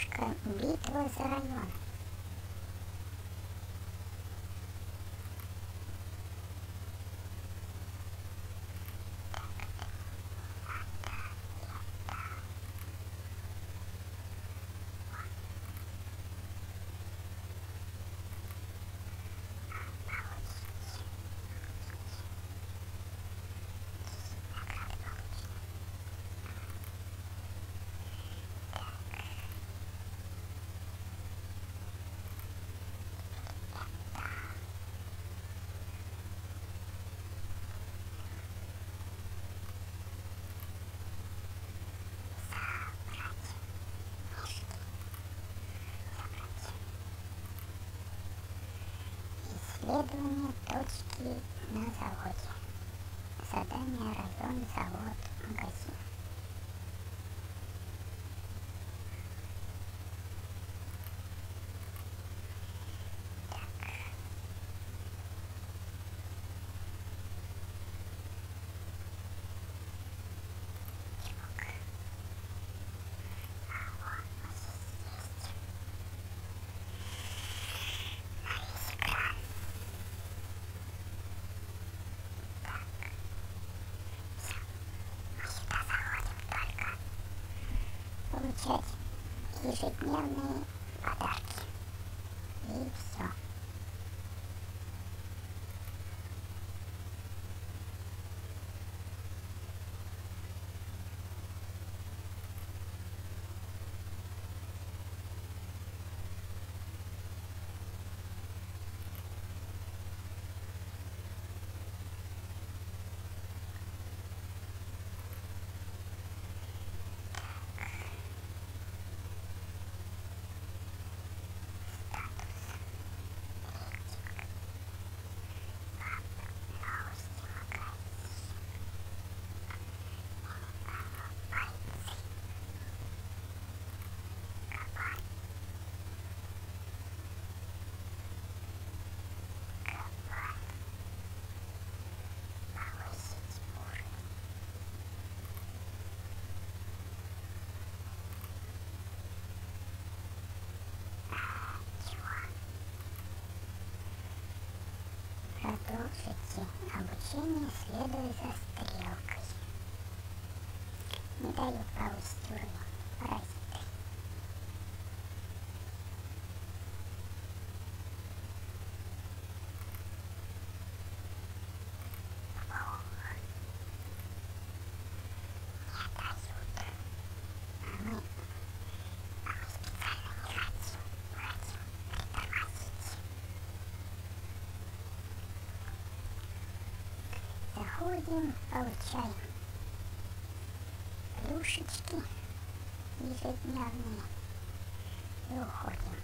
Девушка, битва за район. Исследование точки на заводе. Задание район, получать ежедневные обучение, следуя за стрелкой. Не даю повысить уровень. Заходим, получаем плюшечки ежедневные и уходим.